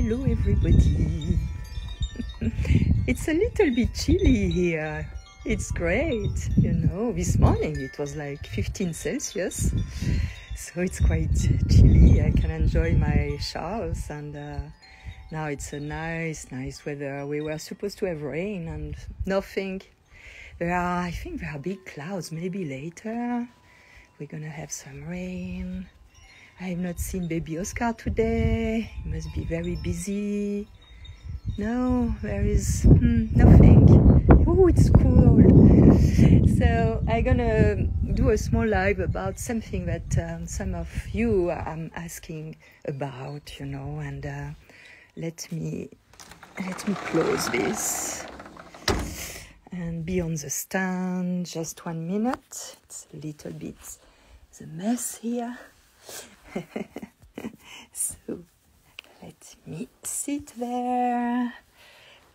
Hello, everybody. it's a little bit chilly here. It's great, you know. This morning it was like 15 Celsius, so it's quite chilly. I can enjoy my showers, and uh, now it's a nice, nice weather. We were supposed to have rain and nothing. There are, I think, there are big clouds. Maybe later we're gonna have some rain. I have not seen baby Oscar today. He must be very busy. No, there is hmm, nothing. Oh, it's cool. So I'm gonna do a small live about something that um, some of you are asking about, you know, and uh, let me let me close this and be on the stand. Just one minute. It's a little bit the mess here. so let me sit there.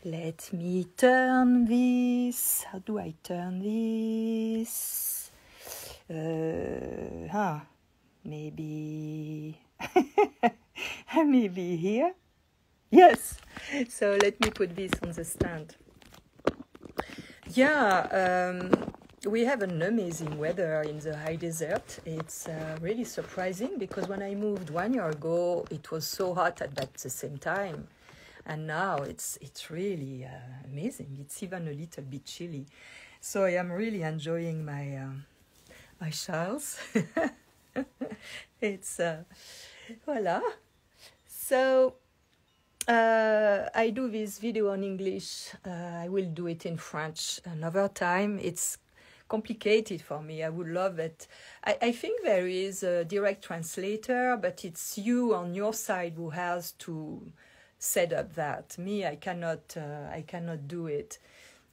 Let me turn this. How do I turn this? Uh, huh. Maybe. maybe here. Yes. So let me put this on the stand. Yeah. Um, we have an amazing weather in the high desert. It's uh, really surprising because when I moved one year ago, it was so hot at, at the same time, and now it's it's really uh, amazing. It's even a little bit chilly, so I am really enjoying my uh, my showers. it's uh, voila. So uh, I do this video in English. Uh, I will do it in French another time. It's complicated for me. I would love it. I, I think there is a direct translator, but it's you on your side who has to set up that. Me, I cannot. Uh, I cannot do it,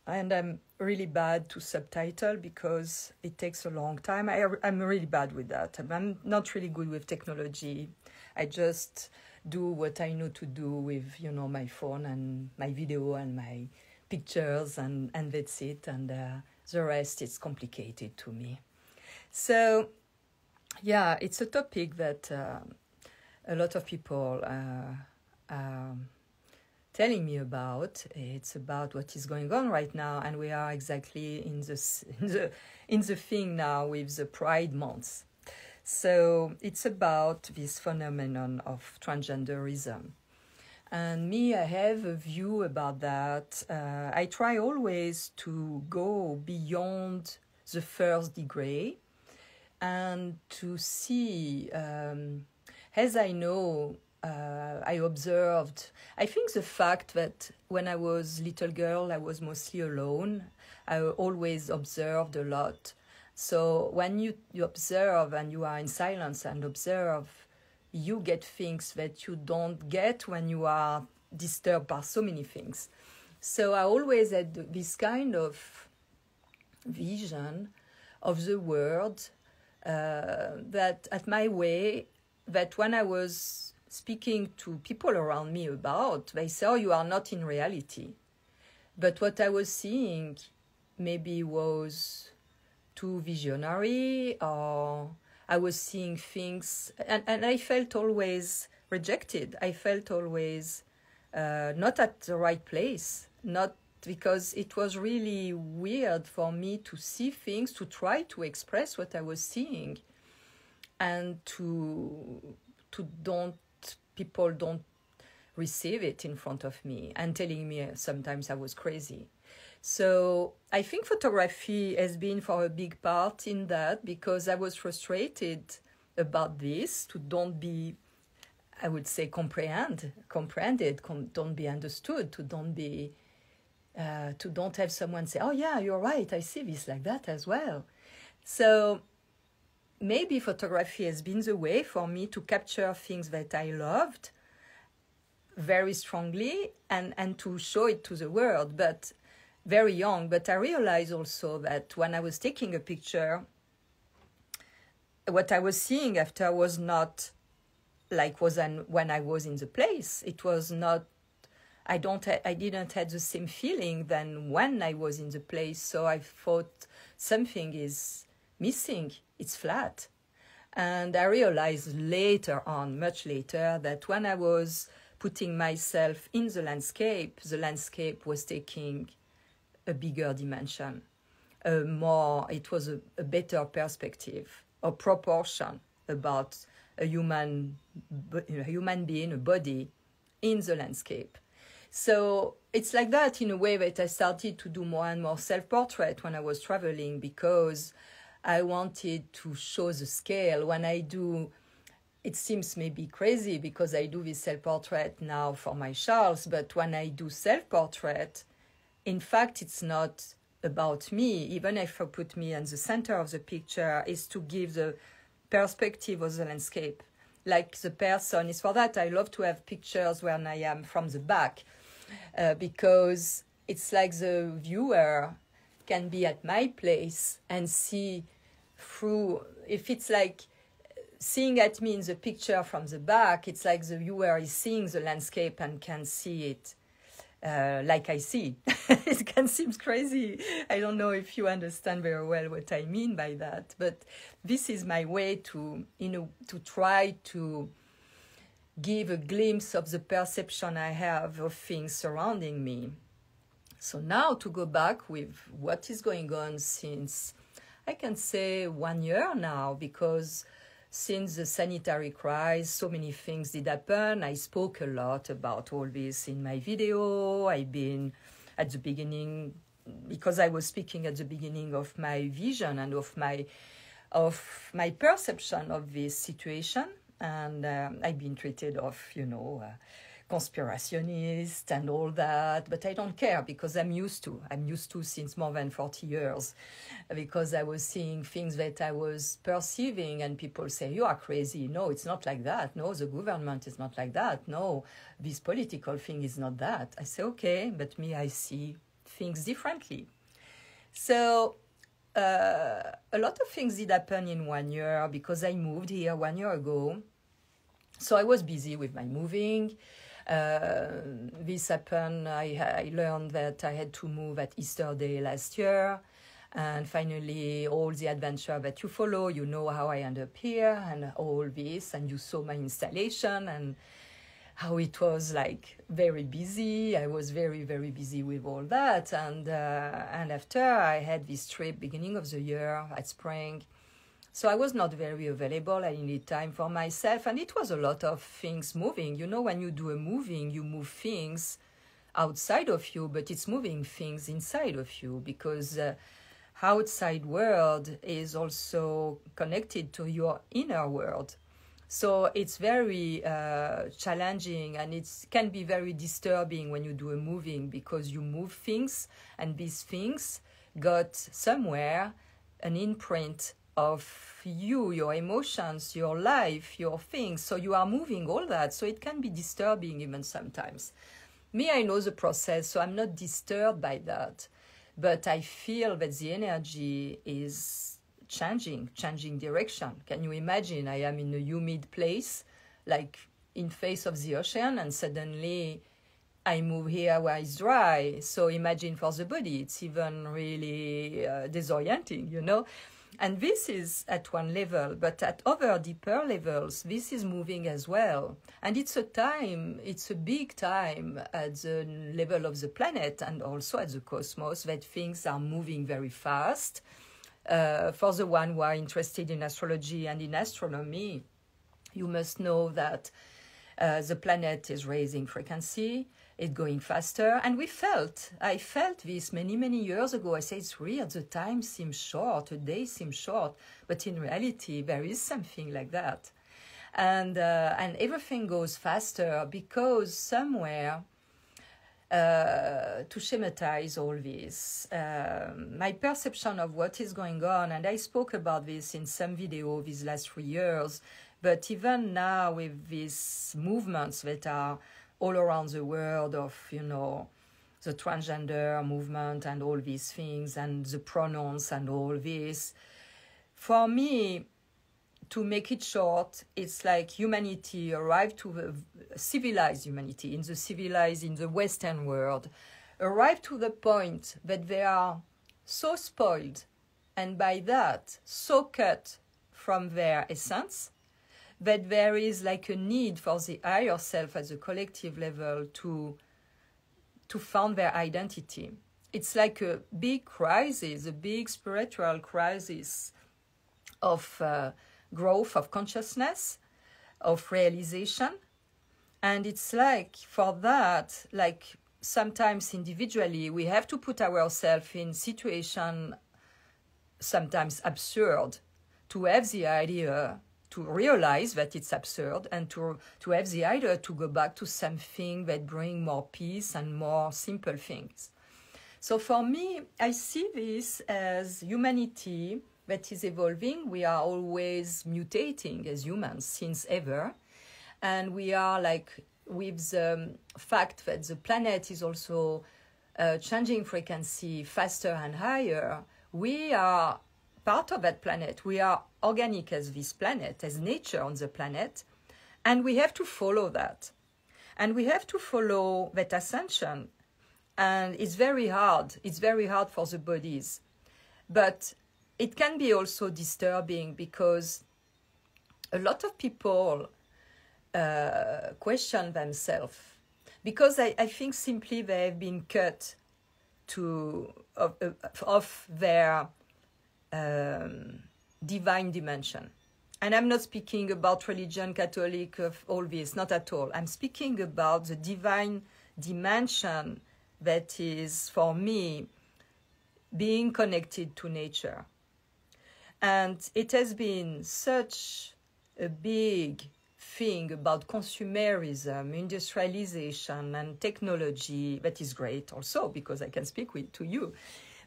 and I'm really bad to subtitle because it takes a long time. I, I'm really bad with that. I'm not really good with technology. I just do what I know to do with you know my phone and my video and my pictures and and that's it and uh, the rest is complicated to me. So, yeah, it's a topic that uh, a lot of people uh, are telling me about. It's about what is going on right now, and we are exactly in the in the in the thing now with the Pride Month. So it's about this phenomenon of transgenderism. And me, I have a view about that. Uh, I try always to go beyond the first degree and to see, um, as I know, uh, I observed. I think the fact that when I was little girl, I was mostly alone. I always observed a lot. So when you, you observe and you are in silence and observe, you get things that you don't get when you are disturbed by so many things. So I always had this kind of vision of the world uh, that at my way, that when I was speaking to people around me about, they say, oh, you are not in reality. But what I was seeing maybe was too visionary or I was seeing things, and, and I felt always rejected. I felt always uh, not at the right place, not because it was really weird for me to see things, to try to express what I was seeing, and to to don't people don't receive it in front of me and telling me sometimes I was crazy. So I think photography has been for a big part in that because I was frustrated about this to don't be I would say comprehend comprehended com- don't be understood to don't be uh, to don't have someone say oh yeah you're right I see this like that as well so maybe photography has been the way for me to capture things that I loved very strongly and and to show it to the world but very young, but I realized also that when I was taking a picture, what I was seeing after was not like was an, when I was in the place. It was not. I don't. I didn't have the same feeling than when I was in the place. So I thought something is missing. It's flat, and I realized later on, much later, that when I was putting myself in the landscape, the landscape was taking a bigger dimension, a more, it was a, a better perspective or proportion about a human, a human being, a body in the landscape. So it's like that in a way that I started to do more and more self portrait when I was traveling because I wanted to show the scale. When I do, it seems maybe crazy because I do this self portrait now for my Charles, but when I do self portrait, in fact, it's not about me, even if I put me in the center of the picture, is to give the perspective of the landscape. Like the person is for that. I love to have pictures when I am from the back uh, because it's like the viewer can be at my place and see through, if it's like seeing at me in the picture from the back, it's like the viewer is seeing the landscape and can see it uh, like I see. it can seem crazy. I don't know if you understand very well what I mean by that, but this is my way to, you know, to try to give a glimpse of the perception I have of things surrounding me. So now to go back with what is going on since I can say one year now because since the sanitary crisis, so many things did happen. I spoke a lot about all this in my video. I've been at the beginning because I was speaking at the beginning of my vision and of my of my perception of this situation, and um, I've been treated of you know. Uh, conspirationist and all that, but I don't care because I'm used to. I'm used to since more than 40 years because I was seeing things that I was perceiving and people say, you are crazy. No, it's not like that. No, the government is not like that. No, this political thing is not that. I say, okay, but me, I see things differently. So uh, a lot of things did happen in one year because I moved here one year ago. So I was busy with my moving. Uh, this happened. I, I learned that I had to move at Easter Day last year. And finally, all the adventure that you follow, you know how I end up here and all this. And you saw my installation and how it was like very busy. I was very, very busy with all that. And, uh, and after I had this trip beginning of the year at spring, so I was not very available. I needed time for myself. And it was a lot of things moving. You know, when you do a moving, you move things outside of you, but it's moving things inside of you because uh, outside world is also connected to your inner world. So it's very uh, challenging and it can be very disturbing when you do a moving because you move things and these things got somewhere an imprint of you, your emotions, your life, your things. So you are moving all that. So it can be disturbing even sometimes. Me, I know the process, so I'm not disturbed by that. But I feel that the energy is changing, changing direction. Can you imagine? I am in a humid place, like in face of the ocean, and suddenly I move here where it's dry. So imagine for the body, it's even really uh, disorienting, you know. And this is at one level, but at other deeper levels, this is moving as well. And it's a time, it's a big time at the level of the planet and also at the cosmos that things are moving very fast. Uh, for the one who are interested in astrology and in astronomy, you must know that uh, the planet is raising frequency it going faster. And we felt, I felt this many, many years ago. I say it's weird, the time seems short, a day seems short, but in reality, there is something like that. And, uh, and everything goes faster because somewhere, uh, to schematize all this, uh, my perception of what is going on, and I spoke about this in some video these last three years, but even now with these movements that are all around the world of, you know, the transgender movement and all these things and the pronouns and all this. For me, to make it short, it's like humanity arrived to the civilized humanity in the civilized in the Western world, arrived to the point that they are so spoiled and by that so cut from their essence that there is like a need for the higher self at the collective level to to found their identity. It's like a big crisis, a big spiritual crisis of uh, growth of consciousness, of realization. And it's like for that, like sometimes individually, we have to put ourselves in situation sometimes absurd to have the idea to realize that it's absurd and to to have the idea to go back to something that bring more peace and more simple things. So for me i see this as humanity that is evolving. We are always mutating as humans since ever. And we are like with the fact that the planet is also uh, changing frequency faster and higher we are part of that planet. We are organic as this planet, as nature on the planet, and we have to follow that. And we have to follow that ascension. And it's very hard. It's very hard for the bodies. But it can be also disturbing because a lot of people uh, question themselves because I, I think simply they have been cut to of, of their um, divine dimension. And I'm not speaking about religion, Catholic, of all this, not at all. I'm speaking about the divine dimension that is, for me, being connected to nature. And it has been such a big thing about consumerism, industrialization, and technology that is great also because I can speak with, to you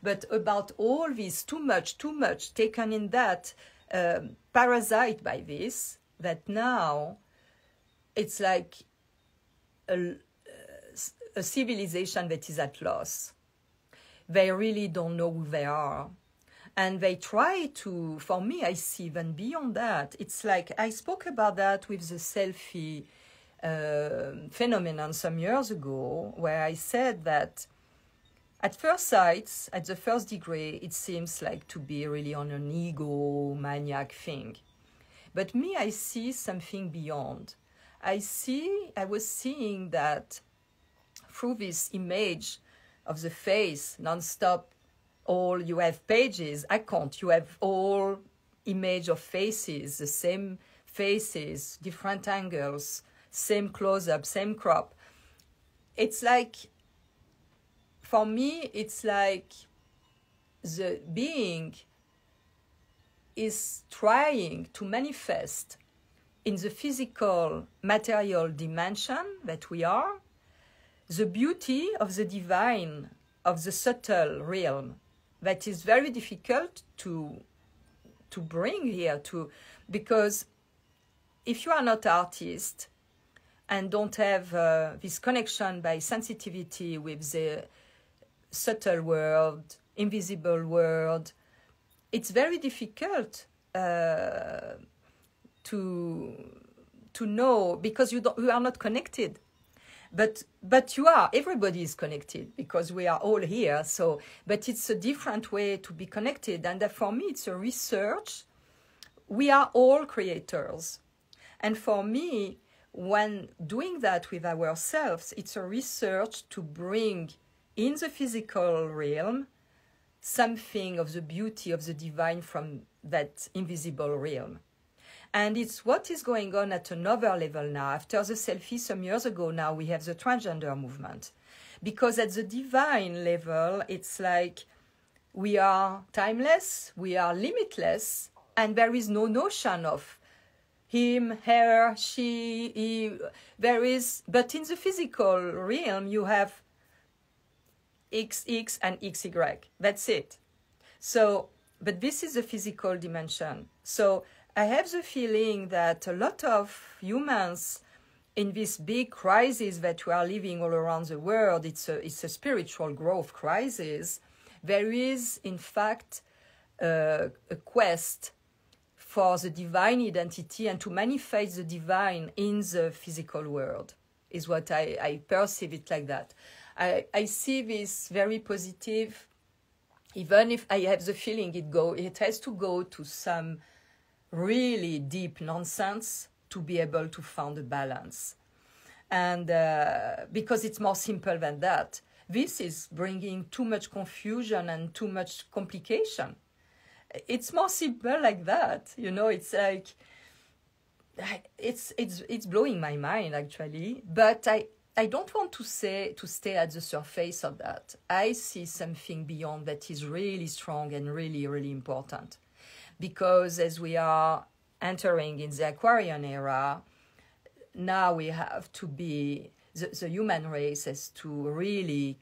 but about all this too much, too much taken in that um, parasite by this, that now it's like a, a civilization that is at loss. They really don't know who they are. And they try to, for me, I see even beyond that. It's like I spoke about that with the selfie uh, phenomenon some years ago, where I said that at first sight, at the first degree, it seems like to be really on an ego maniac thing. But me, I see something beyond. I see, I was seeing that through this image of the face non-stop, all you have pages, I can't, you have all image of faces, the same faces, different angles, same close-up, same crop. It's like for me, it's like the being is trying to manifest in the physical material dimension that we are the beauty of the divine of the subtle realm that is very difficult to to bring here to because if you are not artist and don't have uh, this connection by sensitivity with the subtle world, invisible world. It's very difficult uh, to to know because you don't, you are not connected. But but you are. Everybody is connected because we are all here. So, but it's a different way to be connected, and for me, it's a research. We are all creators, and for me, when doing that with ourselves, it's a research to bring in the physical realm something of the beauty of the divine from that invisible realm. And it's what is going on at another level now. After the selfie some years ago, now we have the transgender movement. Because at the divine level, it's like we are timeless, we are limitless, and there is no notion of him, her, she, he. There is, but in the physical realm, you have XX and XY. That's it. So, but this is the physical dimension. So I have the feeling that a lot of humans in this big crisis that we are living all around the world, it's a, it's a spiritual growth crisis. There is, in fact, uh, a quest for the divine identity and to manifest the divine in the physical world, is what I, I perceive it like that. I, I see this very positive, even if I have the feeling it go it has to go to some really deep nonsense to be able to find a balance. And uh, because it's more simple than that, this is bringing too much confusion and too much complication. It's more simple like that, you know. It's like it's it's it's blowing my mind actually, but I I don't want to say to stay at the surface of that. I see something beyond that is really strong and really really important, because as we are entering in the Aquarian era, now we have to be the, the human race has to really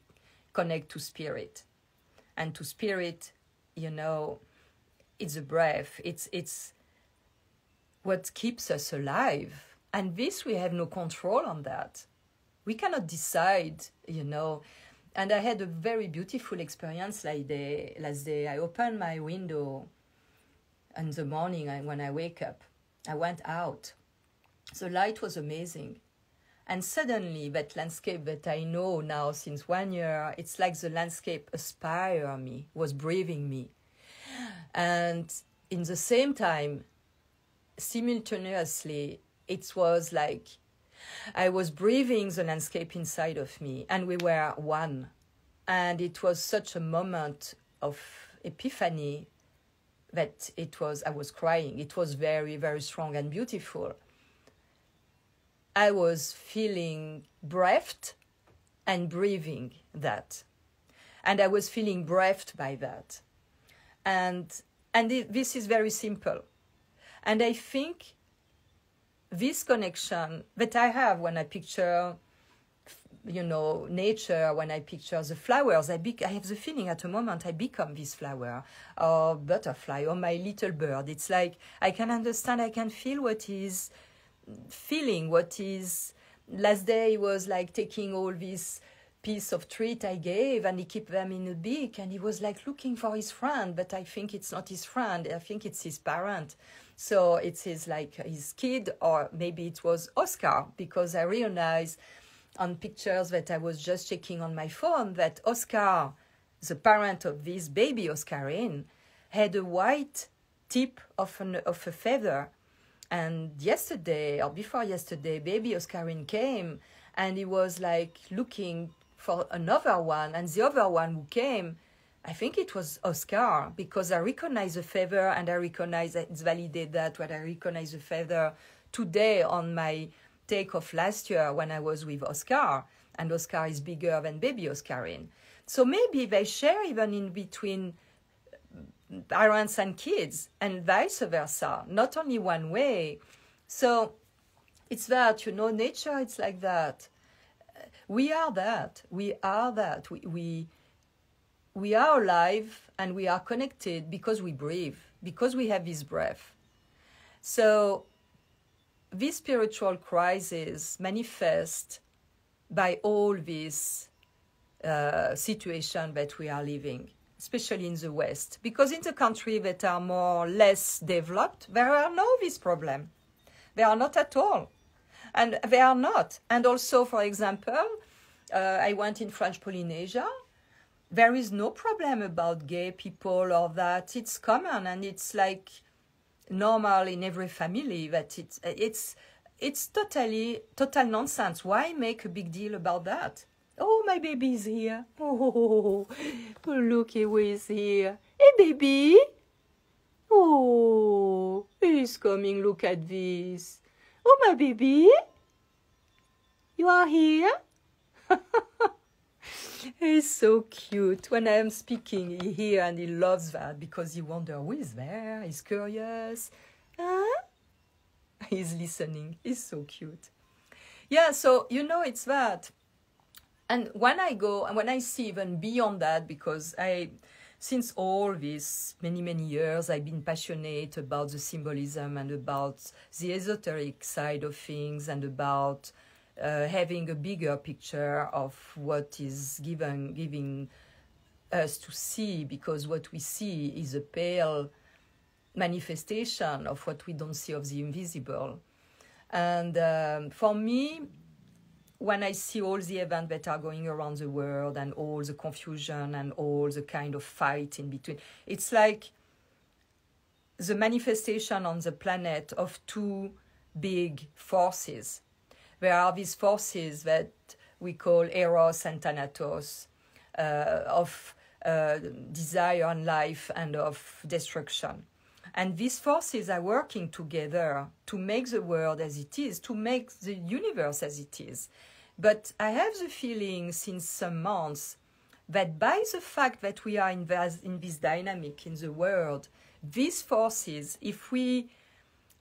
connect to spirit. And to spirit you know it's a breath. It's it's what keeps us alive. And this we have no control on that we cannot decide you know and i had a very beautiful experience like day last day i opened my window in the morning and when i wake up i went out the light was amazing. And suddenly, that landscape that I know now since one year, it's like the landscape aspire me, was breathing me. And in the same time, simultaneously, it was like I was breathing the landscape inside of me, and we were one. And it was such a moment of epiphany that it was, I was crying. It was very, very strong and beautiful. I was feeling breathed and breathing that. And I was feeling breathed by that. And, and this is very simple. And I think this connection that I have when I picture, you know, nature, when I picture the flowers, I, be, I have the feeling at a moment I become this flower or butterfly or my little bird. It's like I can understand, I can feel what is feeling what is last day was like taking all this piece of treat I gave and he kept them in a beak and he was like looking for his friend, but I think it's not his friend. I think it's his parent. So it's his like his kid or maybe it was Oscar because I realized on pictures that I was just checking on my phone that Oscar, the parent of this baby Oscarine, had a white tip of an of a feather and yesterday, or before yesterday, baby Oscarine came and he was like looking for another one. And the other one who came, I think it was Oscar, because I recognize the feather and I recognize that it's validated that what I recognize the feather today on my takeoff last year when I was with Oscar. And Oscar is bigger than baby Oscarine. So maybe they share even in between parents and kids and vice versa not only one way so it's that you know nature it's like that we are that we are that we we, we are alive and we are connected because we breathe because we have this breath so this spiritual crisis manifests by all this uh, situation that we are living especially in the West, because in the countries that are more or less developed, there are no this problem. They are not at all. And they are not. And also, for example, uh, I went in French Polynesia. There is no problem about gay people or that. It's common and it's like normal in every family that it's, it's, it's totally, total nonsense. Why make a big deal about that? Oh, my baby's here. Oh, look who is here. Hey, baby. Oh, he's coming. Look at this. Oh, my baby. You are here? He's so cute. When I am speaking, he hears and he loves that because he wonders who is there. He's curious. Huh? He's listening. He's so cute. Yeah, so you know it's that and when I go and when I see even beyond that, because I, since all these many many years, I've been passionate about the symbolism and about the esoteric side of things and about uh, having a bigger picture of what is given giving us to see, because what we see is a pale manifestation of what we don't see of the invisible. And um, for me, when I see all the events that are going around the world and all the confusion and all the kind of fight in between, it's like the manifestation on the planet of two big forces. There are these forces that we call eros and thanatos, uh, of uh, desire and life and of destruction. And these forces are working together to make the world as it is, to make the universe as it is. But I have the feeling since some months that by the fact that we are in this, in this dynamic in the world, these forces, if we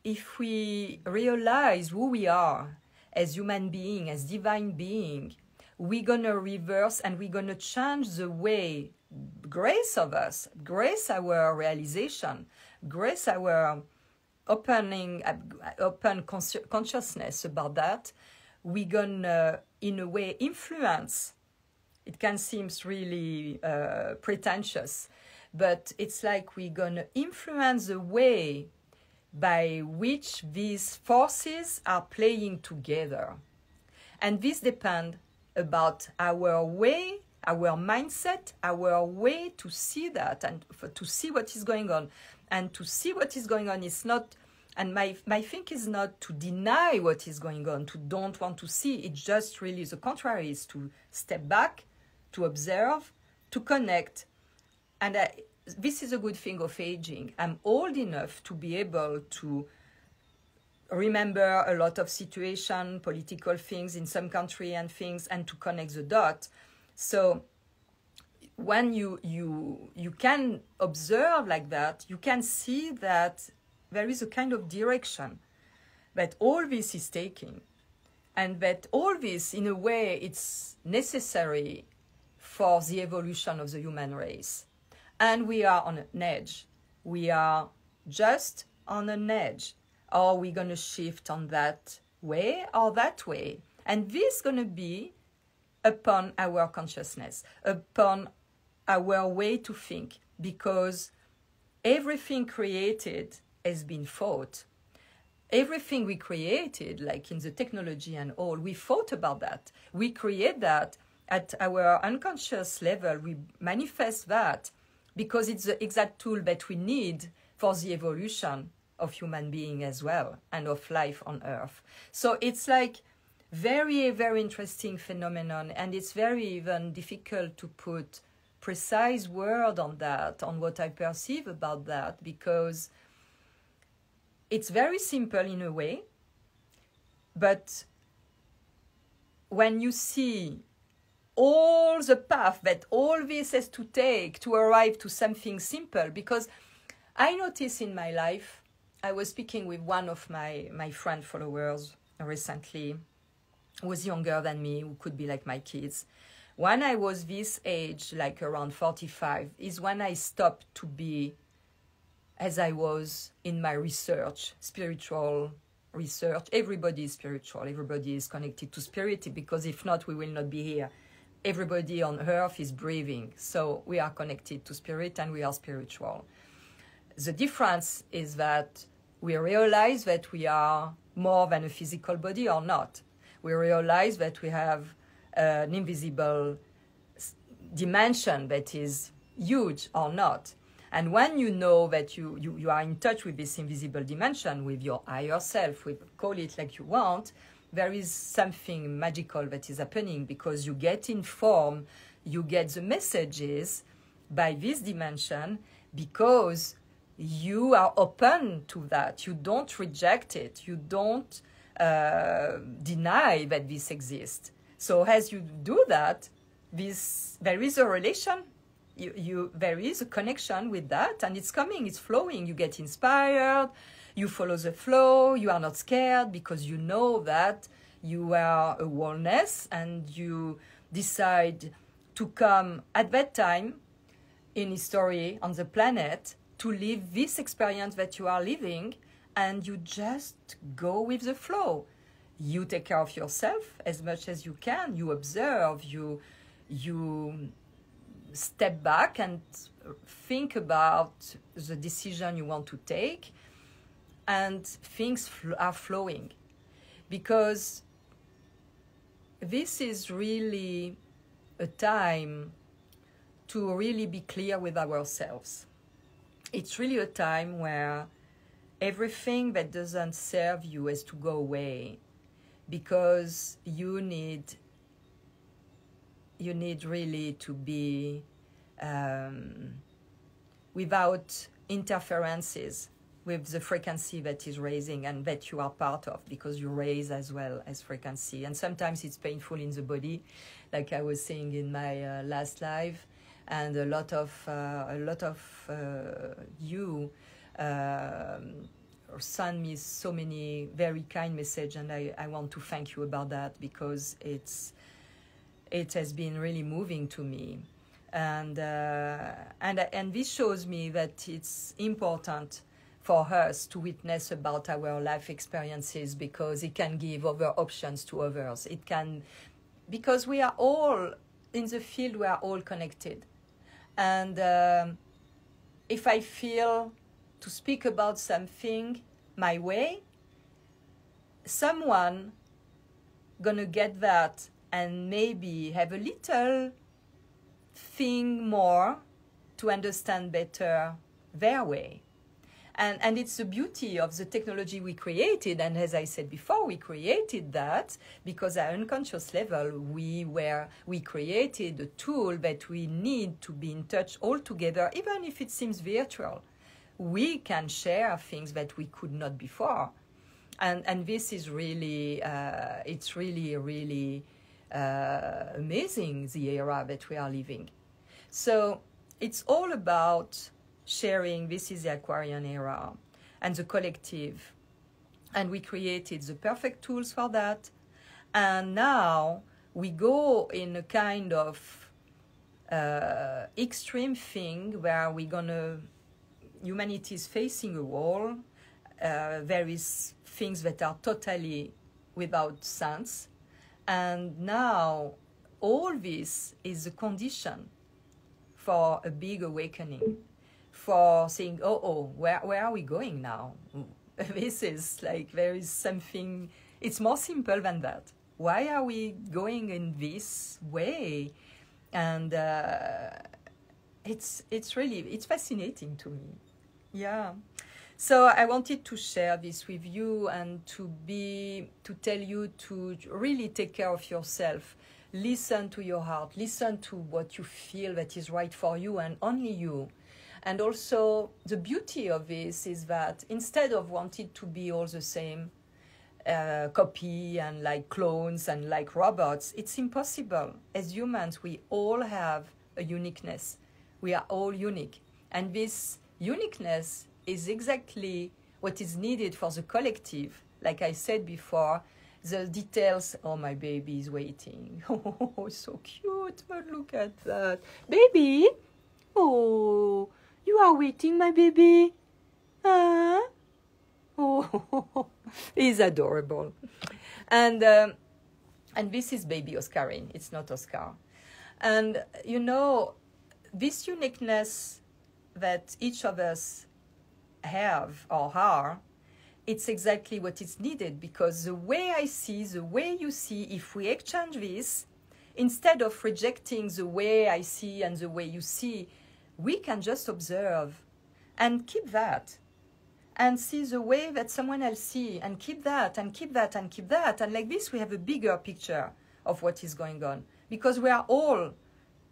if we realize who we are as human being, as divine being, we're gonna reverse and we're gonna change the way grace of us, grace our realization, grace our opening, open consciousness about that. We're gonna, in a way, influence it can seem really uh, pretentious, but it's like we're going to influence the way by which these forces are playing together. And this depends about our way, our mindset, our way to see that and to see what is going on. And to see what is going on is not and my my thing is not to deny what is going on to don't want to see it just really the contrary is to step back to observe, to connect. And this is a good thing of aging. I'm old enough to be able to remember a lot of situation, political things in some country and things, and to connect the dots. So when you you you can observe like that, you can see that there is a kind of direction that all this is taking, and that all this, in a way, it's necessary for the evolution of the human race. And we are on an edge. We are just on an edge. Are we going to shift on that way or that way? And this is going to be upon our consciousness, upon our way to think, because everything created has been thought. Everything we created, like in the technology and all, we thought about that. We create that at our unconscious level, we manifest that because it's the exact tool that we need for the evolution of human being as well and of life on earth. So it's like very, very interesting phenomenon and it's very even difficult to put precise word on that, on what I perceive about that, because it's very simple in a way, but when you see all the path that all this has to take to arrive to something simple because i notice in my life i was speaking with one of my my friend followers recently who was younger than me who could be like my kids. When i was this age like around 45 is when i stopped to be as i was in my research spiritual research. Everybody is spiritual. Everybody is connected to spirit because if not we will not be here everybody on earth is breathing. So we are connected to spirit and we are spiritual. The difference is that we realize that we are more than a physical body or not. We realize that we have an invisible dimension that is huge or not. And when you know that you, you, you are in touch with this invisible dimension, with your higher self, we call it like you want, there is something magical that is happening because you get informed, you get the messages by this dimension because you are open to that. You don't reject it. You don't uh, deny that this exists. So as you do that, this there is a relation. You, you there is a connection with that, and it's coming. It's flowing. You get inspired you follow the flow, you are not scared because you know that you are a wellness and you decide to come at that time in history on the planet to live this experience that you are living and you just go with the flow. You take care of yourself as much as you can. You observe you you step back and think about the decision you want to take and things fl- are flowing because this is really a time to really be clear with ourselves. It's really a time where everything that doesn't serve you has to go away because you need you need really to be um, without interferences with the frequency that is raising and that you are part of because you raise as well as frequency. And sometimes it's painful in the body like i was saying in my uh, last live. And a lot of uh, a lot of uh, you um, send me so many very kind message and I, I want to thank you about that because it's it has been really moving to me. And uh, and and this shows me that it's important for us to witness about our life experiences because it can give other options to others. It can because we are all in the field we are all connected. And um, if i feel to speak about something my way someone gonna get that and maybe have a little thing more to understand better their way and and it's the beauty of the technology we created. And as i said before we created that because at unconscious level we were we created a tool that we need to be in touch all together even if it seems virtual. We can share things that we could not before. And and this is really uh, it's really really uh, amazing the era that we are living. So it's all about sharing this is the aquarian era and the collective. And we created the perfect tools for that. And now we go in a kind of uh, extreme thing where we're gonna humanity is facing a wall uh, there is things that are totally without sense. And now all this is a condition for a big awakening for saying, oh, oh, where, where are we going now? this is like there is something, it's more simple than that. Why are we going in this way? And uh, it's, it's really, it's fascinating to me. Yeah. So I wanted to share this with you and to be, to tell you to really take care of yourself. Listen to your heart. Listen to what you feel that is right for you and only you and also, the beauty of this is that instead of wanting to be all the same, uh, copy and like clones and like robots, it's impossible. As humans, we all have a uniqueness. We are all unique. And this uniqueness is exactly what is needed for the collective. Like I said before, the details. Oh, my baby is waiting. Oh, so cute. But look at that. Baby! Oh, you are waiting, my baby? Huh? Oh, he's adorable. And, um, and this is baby Oscarine. It's not Oscar. And, you know, this uniqueness that each of us have or are, it's exactly what is needed because the way I see, the way you see, if we exchange this, instead of rejecting the way I see and the way you see, we can just observe and keep that and see the way that someone else see and keep that and keep that and keep that. And like this we have a bigger picture of what is going on because we are all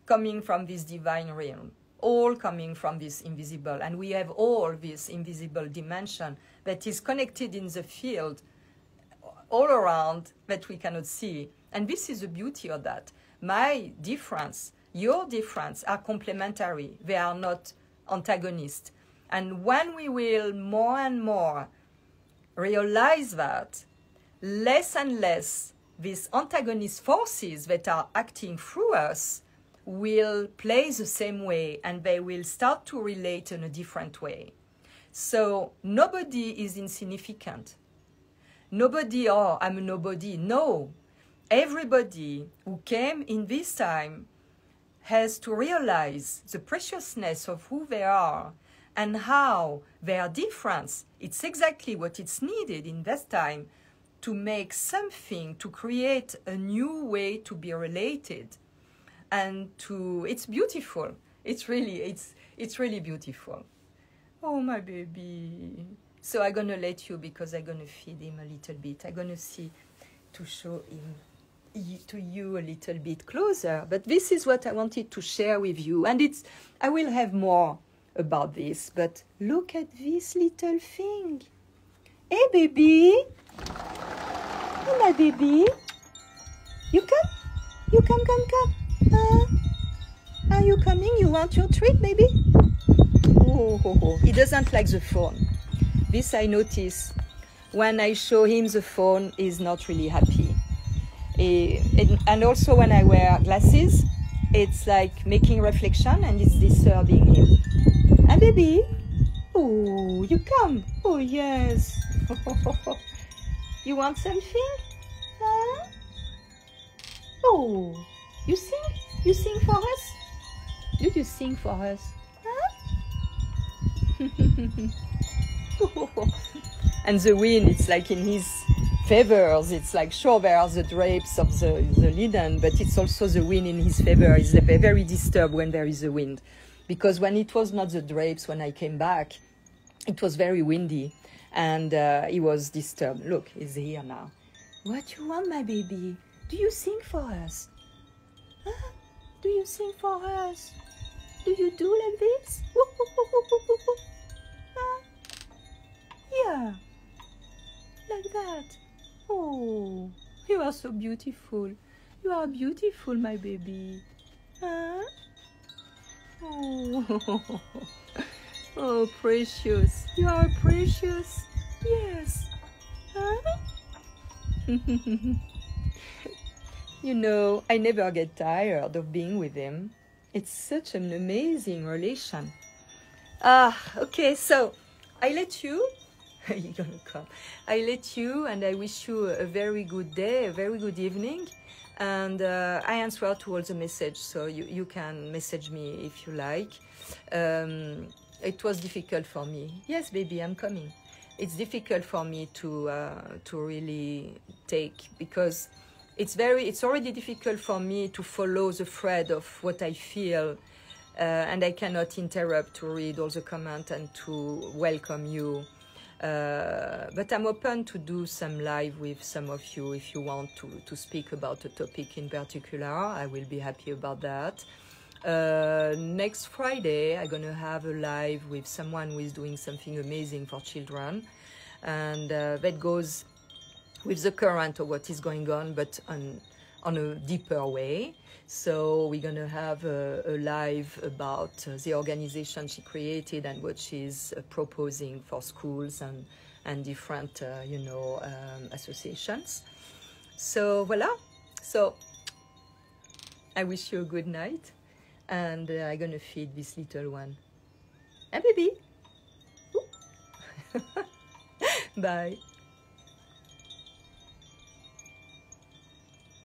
coming from this divine realm all coming from this invisible. And we have all this invisible dimension that is connected in the field all around that we cannot see. And this is the beauty of that. My difference your difference are complementary. They are not antagonists. And when we will more and more realize that, less and less these antagonist forces that are acting through us will play the same way and they will start to relate in a different way. So nobody is insignificant. Nobody, oh, I'm nobody. No. Everybody who came in this time has to realize the preciousness of who they are and how their difference. It's exactly what it's needed in this time to make something, to create a new way to be related. And to, it's beautiful. It's really, it's, it's really beautiful. Oh, my baby. So I'm gonna let you because I'm gonna feed him a little bit. I'm gonna see to show him to you a little bit closer. But this is what I wanted to share with you, and it's I will have more about this. But look at this little thing. Hey, baby. Hey, my baby. You come? You come, come, come. Uh, are you coming? You want your treat, baby? Oh, oh, he doesn't like the phone. This I notice. When I show him the phone, he's not really happy. Eh, he, and also when I wear glasses, it's like making reflection and it's disturbing him. Ah, Hi, baby. Oh, you come. Oh, yes. you want something? Huh? Oh, you sing? You sing for us? Do you sing for us? Huh? and the wind, it's like in his feathers, it's like sure there are the drapes of the, the linen, but it's also the wind in his favor. He's very disturbed when there is a wind. Because when it was not the drapes, when I came back, it was very windy and uh, he was disturbed. Look, he's here now. What you want, my baby? Do you sing for us? Huh? Do you sing for us? Do you do like this? Huh? Yeah, like that. Oh, you are so beautiful. You are beautiful, my baby. Huh? Oh, oh precious. You are precious. Yes. Huh? you know, I never get tired of being with him. It's such an amazing relation. Ah, okay, so I let you. You're gonna come. I let you, and I wish you a very good day, a very good evening. And uh, I answer to all the message, so you, you can message me if you like. Um, it was difficult for me. Yes, baby, I'm coming. It's difficult for me to uh, to really take because it's very it's already difficult for me to follow the thread of what I feel, uh, and I cannot interrupt to read all the comments and to welcome you. Uh, but I'm open to do some live with some of you if you want to, to speak about a topic in particular. I will be happy about that. Uh, next Friday, I'm gonna have a live with someone who is doing something amazing for children, and uh, that goes with the current of what is going on, but on on a deeper way. So we're gonna have a, a live about uh, the organization she created and what she's uh, proposing for schools and and different uh, you know um, associations. So voila. So I wish you a good night, and uh, I'm gonna feed this little one. Hey, baby. Bye.